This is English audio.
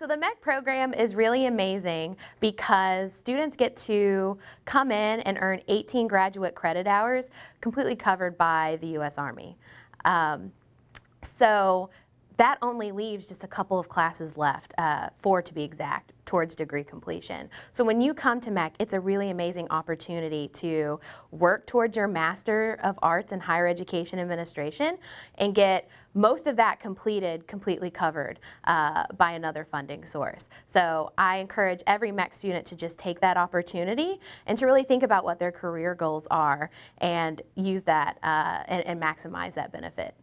so the MEC program is really amazing because students get to come in and earn 18 graduate credit hours completely covered by the U.S. Army. Um, so that only leaves just a couple of classes left, uh, four to be exact, towards degree completion. So when you come to MEC, it's a really amazing opportunity to work towards your Master of Arts in Higher Education Administration and get most of that completed, completely covered uh, by another funding source. So I encourage every MEC student to just take that opportunity and to really think about what their career goals are and use that uh, and, and maximize that benefit.